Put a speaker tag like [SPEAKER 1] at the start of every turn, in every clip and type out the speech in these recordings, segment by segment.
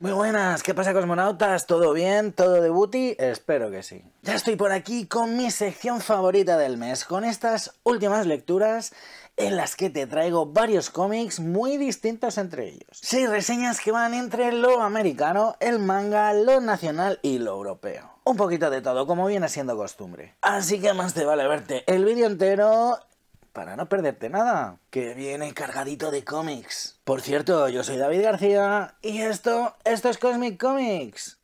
[SPEAKER 1] Muy buenas, ¿qué pasa cosmonautas? ¿Todo bien? ¿Todo de booty? Espero que sí. Ya estoy por aquí con mi sección favorita del mes, con estas últimas lecturas en las que te traigo varios cómics muy distintos entre ellos. Seis reseñas que van entre lo americano, el manga, lo nacional y lo europeo. Un poquito de todo, como viene siendo costumbre. Así que más te vale verte el vídeo entero para no perderte nada, que viene cargadito de cómics. Por cierto, yo soy David García y esto, esto es Cosmic Comics.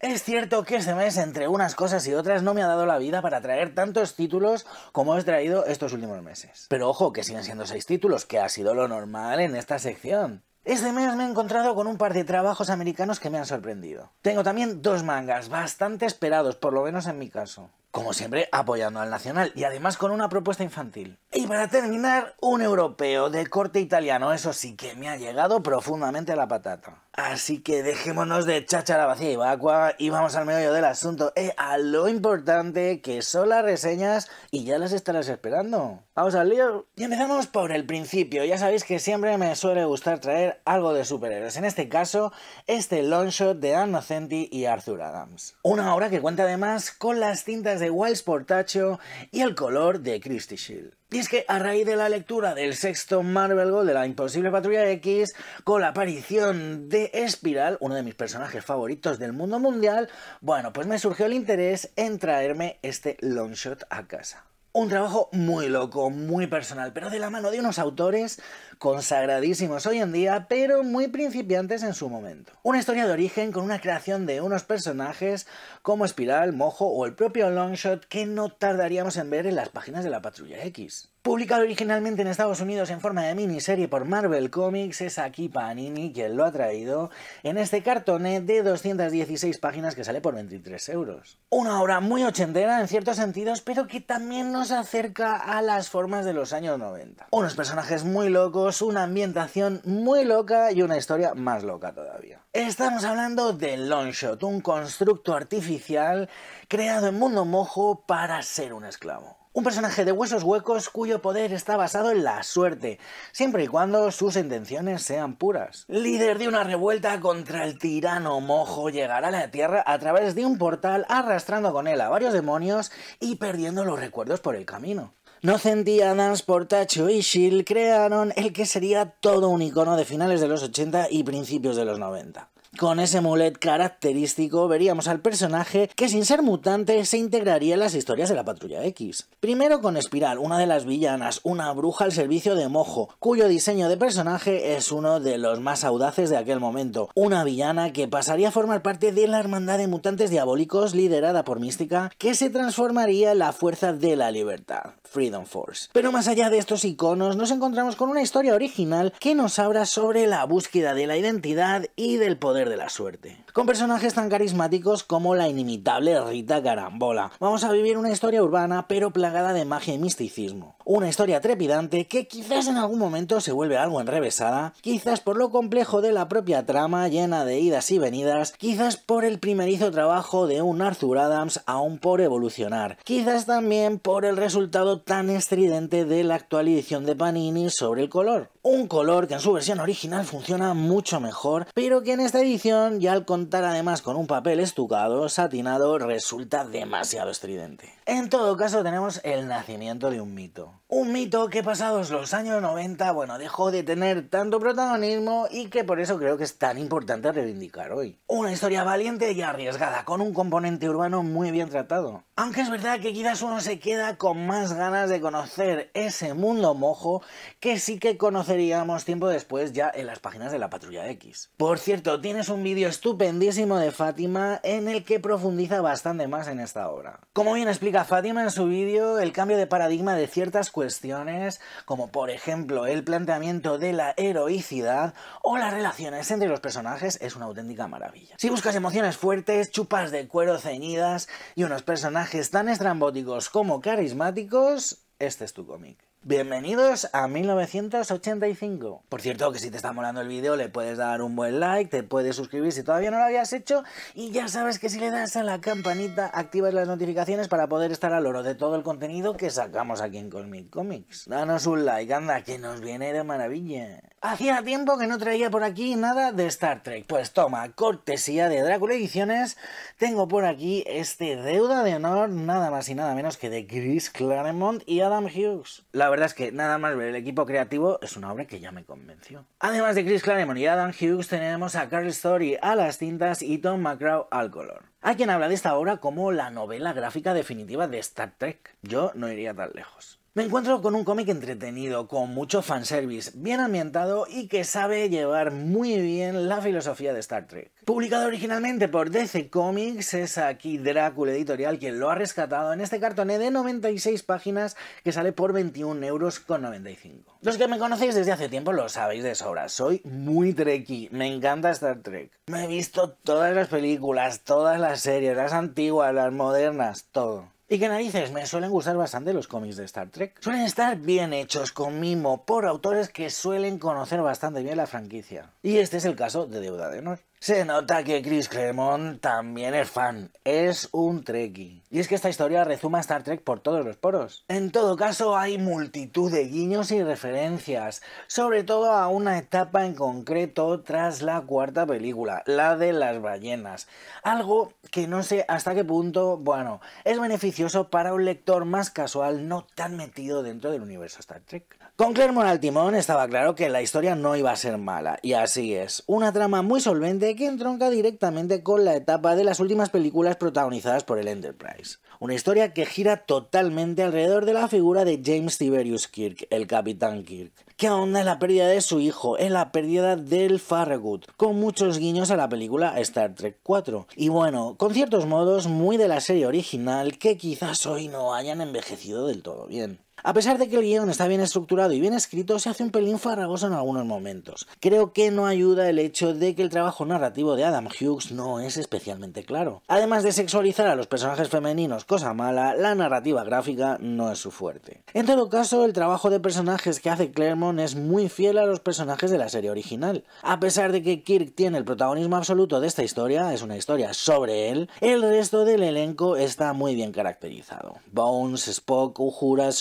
[SPEAKER 1] Es cierto que este mes, entre unas cosas y otras, no me ha dado la vida para traer tantos títulos como he traído estos últimos meses. Pero ojo, que siguen siendo seis títulos, que ha sido lo normal en esta sección. Este mes me he encontrado con un par de trabajos americanos que me han sorprendido. Tengo también dos mangas, bastante esperados, por lo menos en mi caso. Como siempre, apoyando al nacional y además con una propuesta infantil. Y para terminar, un europeo de corte italiano, eso sí que me ha llegado profundamente a la patata. Así que dejémonos de cháchara vacía y vacua y vamos al meollo del asunto, eh, a lo importante que son las reseñas y ya las estarás esperando. Vamos al lío. Y empezamos por el principio. Ya sabéis que siempre me suele gustar traer algo de superhéroes. En este caso, este long shot de Anne Nocenti y Arthur Adams. Una obra que cuenta además con las cintas de Wiles Portacho y el color de Christy Shield. Y es que a raíz de la lectura del sexto Marvel Gold de la Imposible Patrulla X, con la aparición de Espiral, uno de mis personajes favoritos del mundo mundial, bueno, pues me surgió el interés en traerme este long shot a casa. Un trabajo muy loco, muy personal, pero de la mano de unos autores consagradísimos hoy en día, pero muy principiantes en su momento. Una historia de origen con una creación de unos personajes como Espiral, Mojo o el propio Longshot que no tardaríamos en ver en las páginas de la Patrulla X. Publicado originalmente en Estados Unidos en forma de miniserie por Marvel Comics, es aquí Panini quien lo ha traído en este cartoné de 216 páginas que sale por 23 euros. Una obra muy ochentera en ciertos sentidos, pero que también nos acerca a las formas de los años 90. Unos personajes muy locos, una ambientación muy loca y una historia más loca todavía. Estamos hablando de Longshot, un constructo artificial creado en mundo mojo para ser un esclavo. Un personaje de huesos huecos cuyo poder está basado en la suerte, siempre y cuando sus intenciones sean puras. Líder de una revuelta contra el tirano mojo, llegará a la Tierra a través de un portal arrastrando con él a varios demonios y perdiendo los recuerdos por el camino. Nocenti, Adams, Portacho y Shield crearon el que sería todo un icono de finales de los 80 y principios de los 90. Con ese mulet característico veríamos al personaje que sin ser mutante se integraría en las historias de la Patrulla X. Primero con Espiral, una de las villanas, una bruja al servicio de Mojo, cuyo diseño de personaje es uno de los más audaces de aquel momento. Una villana que pasaría a formar parte de la hermandad de mutantes diabólicos liderada por Mística, que se transformaría en la Fuerza de la Libertad, Freedom Force. Pero más allá de estos iconos, nos encontramos con una historia original que nos habla sobre la búsqueda de la identidad y del poder de la suerte. Con personajes tan carismáticos como la inimitable Rita Carambola. Vamos a vivir una historia urbana pero plagada de magia y misticismo. Una historia trepidante que quizás en algún momento se vuelve algo enrevesada, quizás por lo complejo de la propia trama llena de idas y venidas, quizás por el primerizo trabajo de un Arthur Adams aún por evolucionar, quizás también por el resultado tan estridente de la actual edición de Panini sobre el color. Un color que en su versión original funciona mucho mejor, pero que en esta edición, ya al contar además con un papel estucado, satinado, resulta demasiado estridente. En todo caso tenemos el nacimiento de un mito. Un mito que pasados los años 90, bueno, dejó de tener tanto protagonismo y que por eso creo que es tan importante reivindicar hoy. Una historia valiente y arriesgada, con un componente urbano muy bien tratado. Aunque es verdad que quizás uno se queda con más ganas de conocer ese mundo mojo que sí que conoceríamos tiempo después ya en las páginas de la Patrulla X. Por cierto, tienes un vídeo estupendísimo de Fátima en el que profundiza bastante más en esta obra. Como bien explica Fátima en su vídeo, el cambio de paradigma de ciertas cuestiones, como por ejemplo el planteamiento de la heroicidad o las relaciones entre los personajes, es una auténtica maravilla. Si buscas emociones fuertes, chupas de cuero ceñidas y unos personajes tan estrambóticos como carismáticos, este es tu cómic. Bienvenidos a 1985. Por cierto, que si te está molando el vídeo le puedes dar un buen like, te puedes suscribir si todavía no lo habías hecho y ya sabes que si le das a la campanita activas las notificaciones para poder estar al oro de todo el contenido que sacamos aquí en Colmic Comics. Danos un like, anda, que nos viene de maravilla. Hacía tiempo que no traía por aquí nada de Star Trek. Pues toma, cortesía de Drácula Ediciones, tengo por aquí este deuda de honor nada más y nada menos que de Chris Claremont y Adam Hughes. La verdad es que nada más ver el equipo creativo es una obra que ya me convenció. Además de Chris Claremont y Adam Hughes tenemos a Carl Story a las tintas y Tom McGraw al color. Hay quien habla de esta obra como la novela gráfica definitiva de Star Trek. Yo no iría tan lejos. Me encuentro con un cómic entretenido, con mucho fanservice, bien ambientado y que sabe llevar muy bien la filosofía de Star Trek. Publicado originalmente por DC Comics, es aquí Drácula Editorial quien lo ha rescatado en este cartoné de 96 páginas que sale por 21 euros con 95. Los que me conocéis desde hace tiempo lo sabéis de sobra, soy muy trekkie, me encanta Star Trek. Me he visto todas las películas, todas las series, las antiguas, las modernas, todo. Y que narices, me suelen gustar bastante los cómics de Star Trek. Suelen estar bien hechos, con mimo, por autores que suelen conocer bastante bien la franquicia. Y este es el caso de Deuda de Honor. Se nota que Chris Claremont también es fan, es un Trekkie. Y es que esta historia rezuma Star Trek por todos los poros. En todo caso, hay multitud de guiños y referencias, sobre todo a una etapa en concreto tras la cuarta película, la de las ballenas. Algo que no sé hasta qué punto, bueno, es beneficioso para un lector más casual no tan metido dentro del universo Star Trek. Con Claremont al timón estaba claro que la historia no iba a ser mala, y así es. Una trama muy solvente que entronca directamente con la etapa de las últimas películas protagonizadas por el Enterprise. Una historia que gira totalmente alrededor de la figura de James Tiberius Kirk, el Capitán Kirk, que ahonda en la pérdida de su hijo, en la pérdida del Farragut, con muchos guiños a la película Star Trek 4. Y bueno, con ciertos modos muy de la serie original que quizás hoy no hayan envejecido del todo bien. A pesar de que el guion está bien estructurado y bien escrito, se hace un pelín farragoso en algunos momentos. Creo que no ayuda el hecho de que el trabajo narrativo de Adam Hughes no es especialmente claro. Además de sexualizar a los personajes femeninos, cosa mala, la narrativa gráfica no es su fuerte. En todo caso, el trabajo de personajes que hace Claremont es muy fiel a los personajes de la serie original. A pesar de que Kirk tiene el protagonismo absoluto de esta historia, es una historia sobre él, el resto del elenco está muy bien caracterizado. Bones, Spock, Uhura,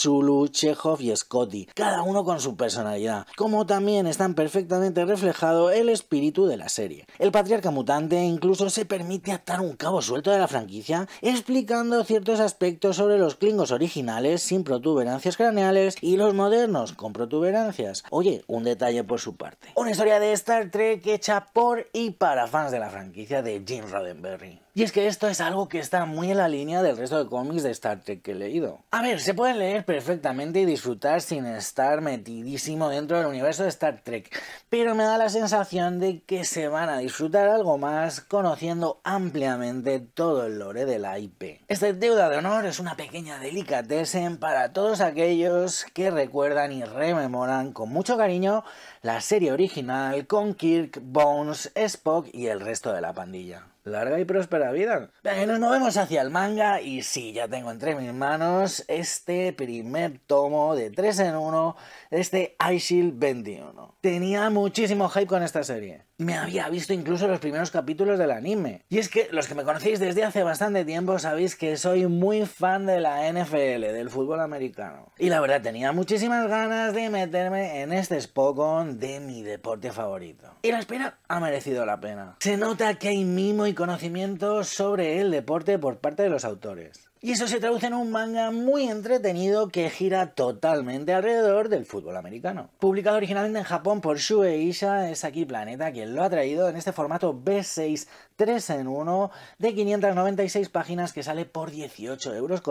[SPEAKER 1] Chekhov y Scotty, cada uno con su personalidad, como también están perfectamente reflejado el espíritu de la serie. El patriarca mutante incluso se permite atar un cabo suelto de la franquicia, explicando ciertos aspectos sobre los klingos originales sin protuberancias craneales y los modernos con protuberancias. Oye, un detalle por su parte. Una historia de Star Trek hecha por y para fans de la franquicia de Jim Roddenberry. Y es que esto es algo que está muy en la línea del resto de cómics de Star Trek que he leído. A ver, se pueden leer perfectamente y disfrutar sin estar metidísimo dentro del universo de Star Trek, pero me da la sensación de que se van a disfrutar algo más conociendo ampliamente todo el lore de la IP. Esta deuda de honor es una pequeña delicatessen para todos aquellos que recuerdan y rememoran con mucho cariño la serie original con Kirk, Bones, Spock y el resto de la pandilla larga y próspera vida. nos movemos hacia el manga y sí, ya tengo entre mis manos este primer tomo de 3 en 1 de este iShield 21. Tenía muchísimo hype con esta serie. Me había visto incluso los primeros capítulos del anime. Y es que los que me conocéis desde hace bastante tiempo sabéis que soy muy fan de la NFL, del fútbol americano. Y la verdad tenía muchísimas ganas de meterme en este Spokon de mi deporte favorito. Y la espera ha merecido la pena. Se nota que hay mimo y conocimiento sobre el deporte por parte de los autores. Y eso se traduce en un manga muy entretenido que gira totalmente alrededor del fútbol americano. Publicado originalmente en Japón por Shueisha, es aquí Planeta quien lo ha traído en este formato B6 3 en 1 de 596 páginas que sale por 18,95 euros.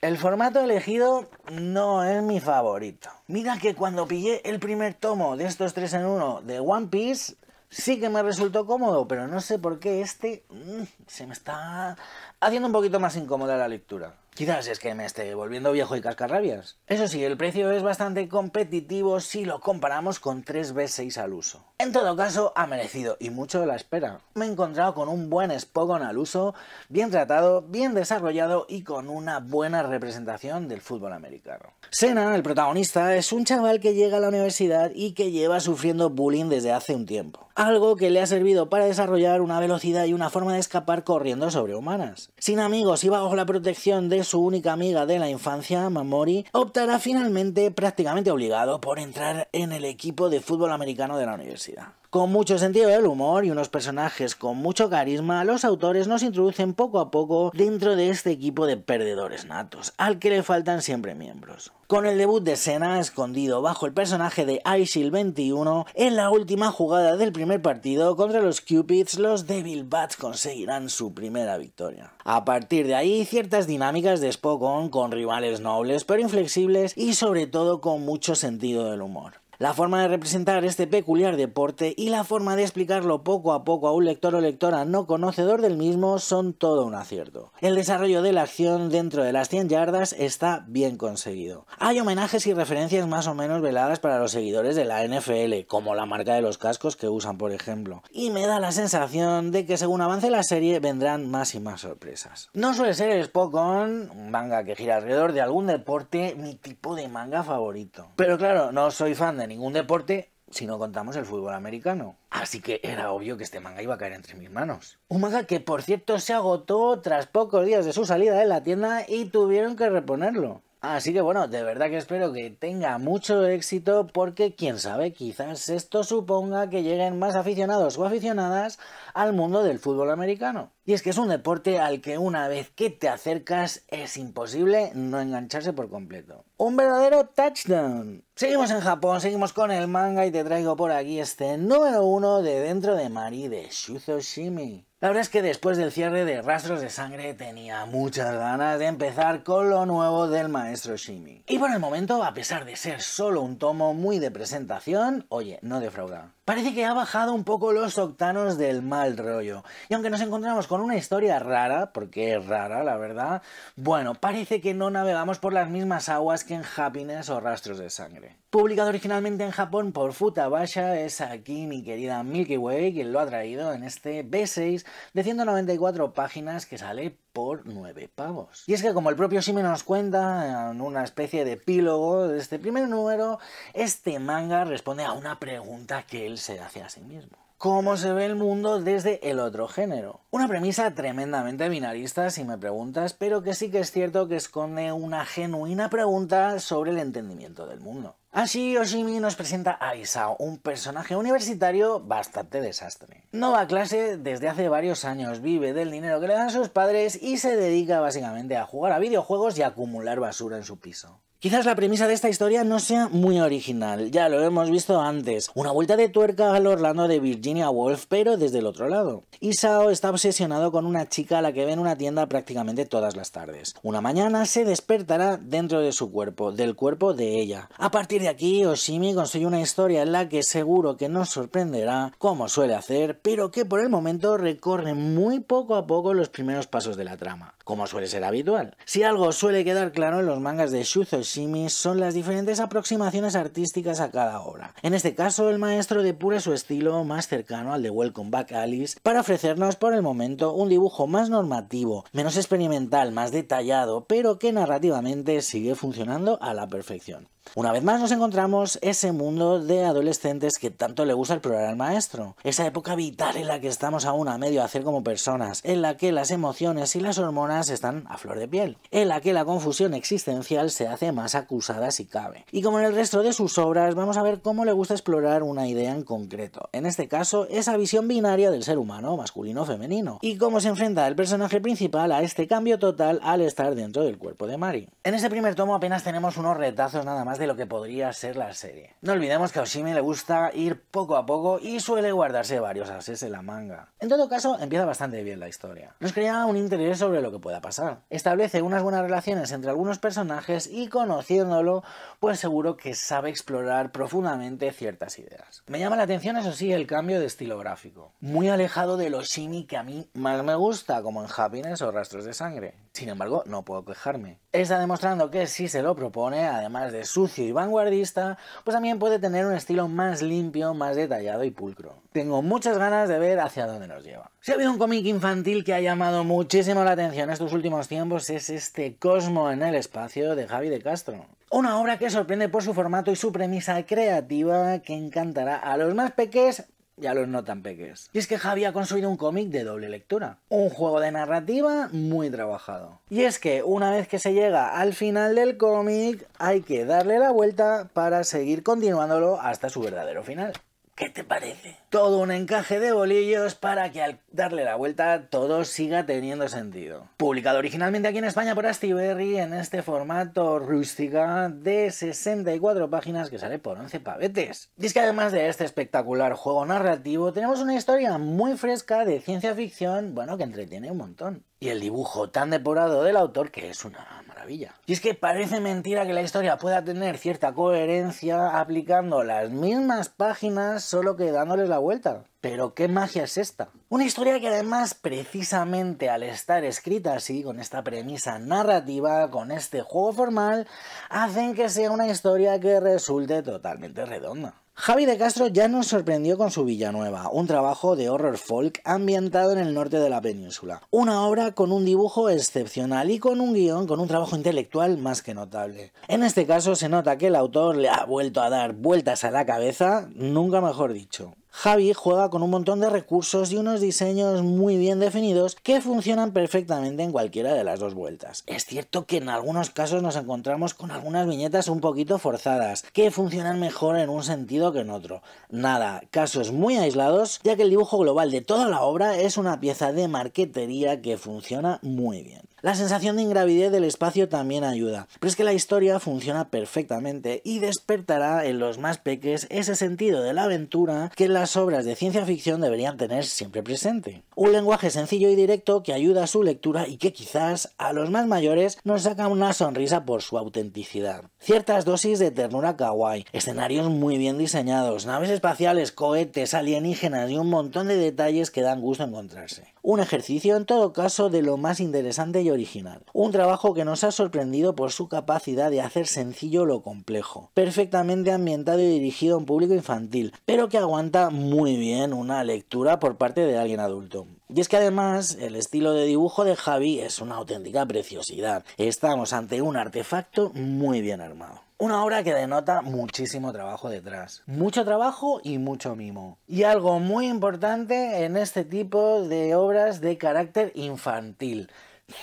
[SPEAKER 1] El formato elegido no es mi favorito. Mira que cuando pillé el primer tomo de estos 3 en 1 de One Piece, sí que me resultó cómodo, pero no sé por qué este mm, se me está haciendo un poquito más incómoda la lectura. Quizás es que me esté volviendo viejo y cascarrabias. Eso sí, el precio es bastante competitivo si lo comparamos con 3B6 al uso. En todo caso, ha merecido y mucho la espera. Me he encontrado con un buen Spogon al uso, bien tratado, bien desarrollado y con una buena representación del fútbol americano. Sena, el protagonista, es un chaval que llega a la universidad y que lleva sufriendo bullying desde hace un tiempo. Algo que le ha servido para desarrollar una velocidad y una forma de escapar corriendo sobrehumanas. Sin amigos y bajo la protección de su única amiga de la infancia, Mamori, optará finalmente prácticamente obligado por entrar en el equipo de fútbol americano de la universidad. Con mucho sentido del humor y unos personajes con mucho carisma, los autores nos introducen poco a poco dentro de este equipo de perdedores natos, al que le faltan siempre miembros. Con el debut de Senna escondido bajo el personaje de iShield 21, en la última jugada del primer partido contra los Cupids, los Devil Bats conseguirán su primera victoria. A partir de ahí, ciertas dinámicas de Spokon con rivales nobles pero inflexibles y sobre todo con mucho sentido del humor. La forma de representar este peculiar deporte y la forma de explicarlo poco a poco a un lector o lectora no conocedor del mismo son todo un acierto. El desarrollo de la acción dentro de las 100 yardas está bien conseguido. Hay homenajes y referencias más o menos veladas para los seguidores de la NFL, como la marca de los cascos que usan por ejemplo, y me da la sensación de que según avance la serie vendrán más y más sorpresas. No suele ser el Spokon, un manga que gira alrededor de algún deporte, mi tipo de manga favorito. Pero claro, no soy fan de ningún deporte si no contamos el fútbol americano. Así que era obvio que este manga iba a caer entre mis manos. Un manga que por cierto se agotó tras pocos días de su salida de la tienda y tuvieron que reponerlo. Así que bueno, de verdad que espero que tenga mucho éxito porque quién sabe, quizás esto suponga que lleguen más aficionados o aficionadas al mundo del fútbol americano. Y es que es un deporte al que una vez que te acercas es imposible no engancharse por completo. Un verdadero touchdown. Seguimos en Japón, seguimos con el manga y te traigo por aquí este número uno de Dentro de Mari de Shuzoshimi. La verdad es que después del cierre de Rastros de Sangre tenía muchas ganas de empezar con lo nuevo del maestro Shimi. Y por el momento, a pesar de ser solo un tomo muy de presentación, oye, no defrauda. Parece que ha bajado un poco los octanos del mal rollo. Y aunque nos encontramos con una historia rara, porque es rara, la verdad, bueno, parece que no navegamos por las mismas aguas que en Happiness o Rastros de Sangre. Publicado originalmente en Japón por Futabasha, es aquí mi querida Milky Way quien lo ha traído en este B6 de 194 páginas que sale por 9 pavos. Y es que como el propio Shime nos cuenta en una especie de epílogo de este primer número, este manga responde a una pregunta que él se hace a sí mismo cómo se ve el mundo desde el otro género. Una premisa tremendamente binarista si me preguntas, pero que sí que es cierto que esconde una genuina pregunta sobre el entendimiento del mundo. Así, Oshimi nos presenta a Isao, un personaje universitario bastante desastre. No va a clase desde hace varios años, vive del dinero que le dan sus padres y se dedica básicamente a jugar a videojuegos y a acumular basura en su piso. Quizás la premisa de esta historia no sea muy original, ya lo hemos visto antes, una vuelta de tuerca al Orlando de Virginia Woolf, pero desde el otro lado. Isao está obsesionado con una chica a la que ve en una tienda prácticamente todas las tardes. Una mañana se despertará dentro de su cuerpo, del cuerpo de ella. A partir de aquí, Oshimi construye una historia en la que seguro que nos sorprenderá, como suele hacer, pero que por el momento recorre muy poco a poco los primeros pasos de la trama, como suele ser habitual. Si algo suele quedar claro en los mangas de Shuzo son las diferentes aproximaciones artísticas a cada obra. En este caso, el maestro depura su estilo más cercano al de Welcome Back Alice para ofrecernos por el momento un dibujo más normativo, menos experimental, más detallado, pero que narrativamente sigue funcionando a la perfección. Una vez más nos encontramos ese mundo de adolescentes que tanto le gusta explorar al maestro, esa época vital en la que estamos aún a medio hacer como personas, en la que las emociones y las hormonas están a flor de piel, en la que la confusión existencial se hace más acusada si cabe. Y como en el resto de sus obras, vamos a ver cómo le gusta explorar una idea en concreto, en este caso esa visión binaria del ser humano, masculino o femenino, y cómo se enfrenta el personaje principal a este cambio total al estar dentro del cuerpo de Mari. En este primer tomo apenas tenemos unos retazos nada más de lo que podría ser la serie. No olvidemos que a Oshimi le gusta ir poco a poco y suele guardarse varios ases en la manga. En todo caso, empieza bastante bien la historia. Nos crea un interés sobre lo que pueda pasar. Establece unas buenas relaciones entre algunos personajes y conociéndolo, pues seguro que sabe explorar profundamente ciertas ideas. Me llama la atención, eso sí, el cambio de estilo gráfico. Muy alejado de lo Oshimi que a mí más me gusta, como en Happiness o Rastros de Sangre Sin embargo, no puedo quejarme. Está demostrando que si se lo propone, además de sucio y vanguardista, pues también puede tener un estilo más limpio, más detallado y pulcro. Tengo muchas ganas de ver hacia dónde nos lleva. Si ha habido un cómic infantil que ha llamado muchísimo la atención estos últimos tiempos es este Cosmo en el espacio de Javi de Castro. Una obra que sorprende por su formato y su premisa creativa que encantará a los más pequeños y a los no tan peques. Y es que Javi ha construido un cómic de doble lectura, un juego de narrativa muy trabajado. Y es que una vez que se llega al final del cómic hay que darle la vuelta para seguir continuándolo hasta su verdadero final. ¿Qué te parece? Todo un encaje de bolillos para que al darle la vuelta todo siga teniendo sentido. Publicado originalmente aquí en España por Astiberri en este formato rústica de 64 páginas que sale por 11 pavetes. Y es que además de este espectacular juego narrativo, tenemos una historia muy fresca de ciencia ficción, bueno, que entretiene un montón. Y el dibujo tan depurado del autor que es una y es que parece mentira que la historia pueda tener cierta coherencia aplicando las mismas páginas solo que dándoles la vuelta. Pero ¿qué magia es esta? Una historia que además precisamente al estar escrita así, con esta premisa narrativa, con este juego formal, hacen que sea una historia que resulte totalmente redonda. Javi de Castro ya nos sorprendió con su Villanueva, un trabajo de horror folk ambientado en el norte de la península. Una obra con un dibujo excepcional y con un guion con un trabajo intelectual más que notable. En este caso se nota que el autor le ha vuelto a dar vueltas a la cabeza, nunca mejor dicho. Javi juega con un montón de recursos y unos diseños muy bien definidos que funcionan perfectamente en cualquiera de las dos vueltas. Es cierto que en algunos casos nos encontramos con algunas viñetas un poquito forzadas, que funcionan mejor en un sentido que en otro. Nada, casos muy aislados, ya que el dibujo global de toda la obra es una pieza de marquetería que funciona muy bien. La sensación de ingravidez del espacio también ayuda, pero es que la historia funciona perfectamente y despertará en los más peques ese sentido de la aventura que las obras de ciencia ficción deberían tener siempre presente. Un lenguaje sencillo y directo que ayuda a su lectura y que quizás a los más mayores nos saca una sonrisa por su autenticidad. Ciertas dosis de ternura kawaii, escenarios muy bien diseñados, naves espaciales, cohetes, alienígenas y un montón de detalles que dan gusto encontrarse. Un ejercicio en todo caso de lo más interesante y original. Un trabajo que nos ha sorprendido por su capacidad de hacer sencillo lo complejo, perfectamente ambientado y dirigido a un público infantil, pero que aguanta muy bien una lectura por parte de alguien adulto. Y es que además el estilo de dibujo de Javi es una auténtica preciosidad. Estamos ante un artefacto muy bien armado. Una obra que denota muchísimo trabajo detrás. Mucho trabajo y mucho mimo. Y algo muy importante en este tipo de obras de carácter infantil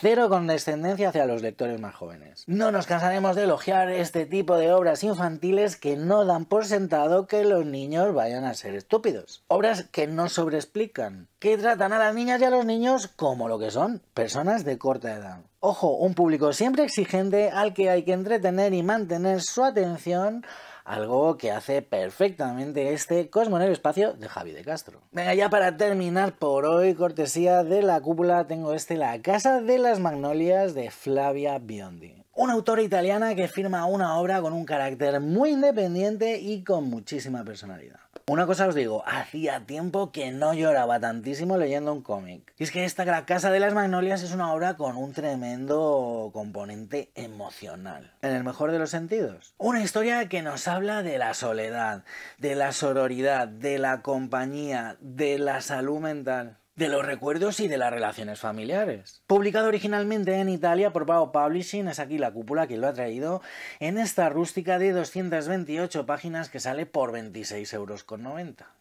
[SPEAKER 1] Cero condescendencia hacia los lectores más jóvenes. No nos cansaremos de elogiar este tipo de obras infantiles que no dan por sentado que los niños vayan a ser estúpidos. Obras que no sobreexplican, que tratan a las niñas y a los niños como lo que son, personas de corta edad. Ojo, un público siempre exigente al que hay que entretener y mantener su atención algo que hace perfectamente este Cosmo en el espacio de Javi de Castro. Venga, ya para terminar por hoy, cortesía de la cúpula, tengo este La Casa de las Magnolias de Flavia Biondi. Una autora italiana que firma una obra con un carácter muy independiente y con muchísima personalidad. Una cosa os digo, hacía tiempo que no lloraba tantísimo leyendo un cómic. Y es que esta La Casa de las Magnolias es una obra con un tremendo componente emocional, en el mejor de los sentidos. Una historia que nos habla de la soledad, de la sororidad, de la compañía, de la salud mental de los recuerdos y de las relaciones familiares. Publicado originalmente en Italia por Pau Publishing, es aquí la cúpula que lo ha traído en esta rústica de 228 páginas que sale por 26,90 euros.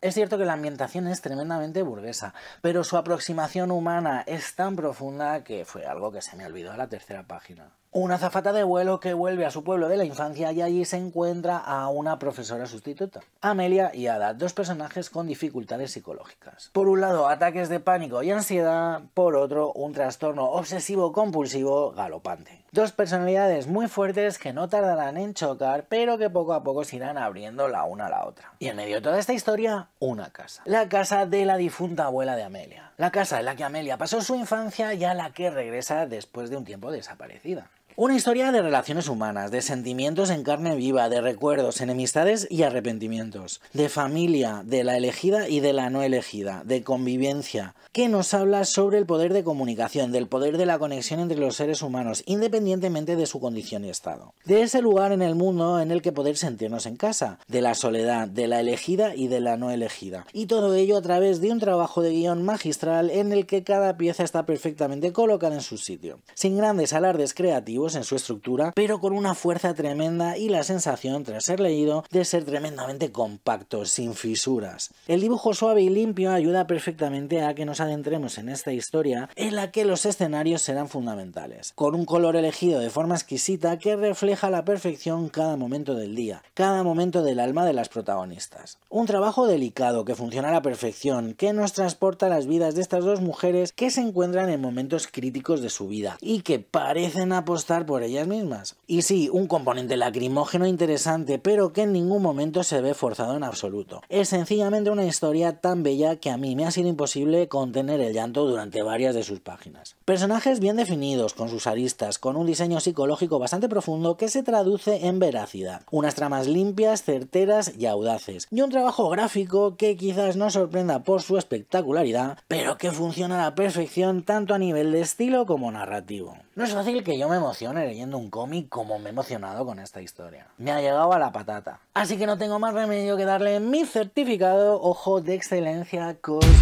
[SPEAKER 1] Es cierto que la ambientación es tremendamente burguesa, pero su aproximación humana es tan profunda que fue algo que se me olvidó a la tercera página. Una zafata de vuelo que vuelve a su pueblo de la infancia y allí se encuentra a una profesora sustituta, Amelia y Ada, dos personajes con dificultades psicológicas. Por un lado, ataques de pánico y ansiedad, por otro, un trastorno obsesivo compulsivo galopante. Dos personalidades muy fuertes que no tardarán en chocar, pero que poco a poco se irán abriendo la una a la otra. Y en medio de toda esta historia, una casa. La casa de la difunta abuela de Amelia. La casa en la que Amelia pasó su infancia y a la que regresa después de un tiempo desaparecida. Una historia de relaciones humanas, de sentimientos en carne viva, de recuerdos, enemistades y arrepentimientos, de familia, de la elegida y de la no elegida, de convivencia, que nos habla sobre el poder de comunicación, del poder de la conexión entre los seres humanos, independientemente de su condición y estado. De ese lugar en el mundo en el que poder sentirnos en casa, de la soledad, de la elegida y de la no elegida. Y todo ello a través de un trabajo de guion magistral en el que cada pieza está perfectamente colocada en su sitio, sin grandes alardes creativos en su estructura, pero con una fuerza tremenda y la sensación, tras ser leído, de ser tremendamente compacto, sin fisuras. El dibujo suave y limpio ayuda perfectamente a que nos adentremos en esta historia en la que los escenarios serán fundamentales, con un color elegido de forma exquisita que refleja a la perfección cada momento del día, cada momento del alma de las protagonistas. Un trabajo delicado que funciona a la perfección, que nos transporta las vidas de estas dos mujeres que se encuentran en momentos críticos de su vida y que parecen apostar por ellas mismas. Y sí, un componente lacrimógeno interesante, pero que en ningún momento se ve forzado en absoluto. Es sencillamente una historia tan bella que a mí me ha sido imposible contener el llanto durante varias de sus páginas. Personajes bien definidos, con sus aristas, con un diseño psicológico bastante profundo que se traduce en veracidad. Unas tramas limpias, certeras y audaces. Y un trabajo gráfico que quizás no sorprenda por su espectacularidad, pero que funciona a la perfección tanto a nivel de estilo como narrativo. No es fácil que yo me emocione leyendo un cómic como me he emocionado con esta historia. Me ha llegado a la patata. Así que no tengo más remedio que darle mi certificado Ojo de Excelencia Cósmica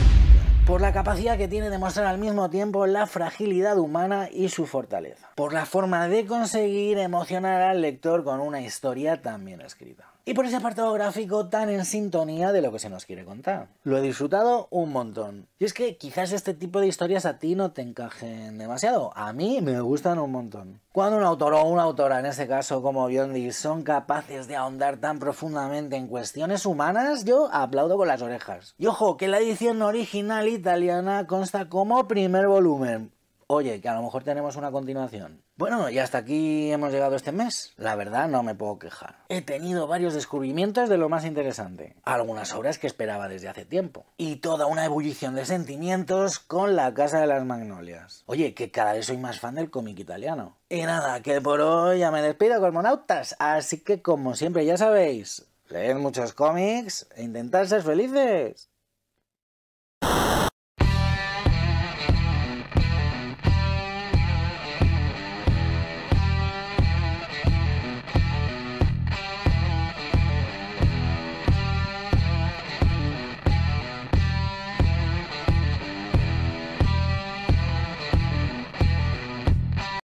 [SPEAKER 1] por la capacidad que tiene de mostrar al mismo tiempo la fragilidad humana y su fortaleza, por la forma de conseguir emocionar al lector con una historia tan bien escrita y por ese apartado gráfico tan en sintonía de lo que se nos quiere contar. Lo he disfrutado un montón. Y es que quizás este tipo de historias a ti no te encajen demasiado. A mí me gustan un montón. Cuando un autor o una autora, en este caso como Biondi, son capaces de ahondar tan profundamente en cuestiones humanas, yo aplaudo con las orejas. Y ojo, que la edición original italiana consta como primer volumen. Oye, que a lo mejor tenemos una continuación. Bueno, y hasta aquí hemos llegado este mes. La verdad no me puedo quejar. He tenido varios descubrimientos de lo más interesante. Algunas obras que esperaba desde hace tiempo. Y toda una ebullición de sentimientos con La Casa de las Magnolias. Oye, que cada vez soy más fan del cómic italiano. Y nada, que por hoy ya me despido, cosmonautas. Así que como siempre ya sabéis, leed muchos cómics e intentad ser felices.